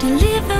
deliver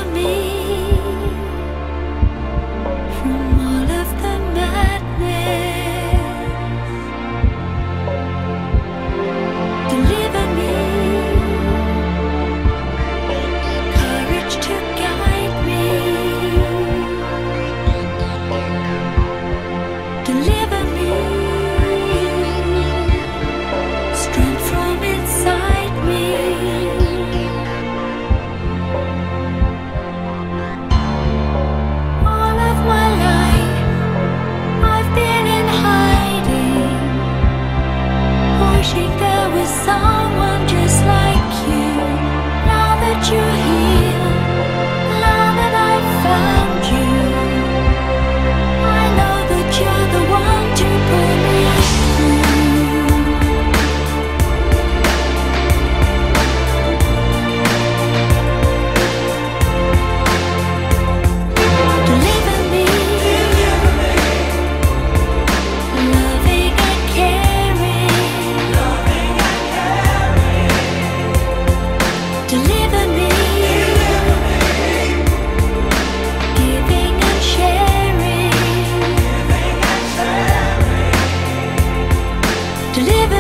to live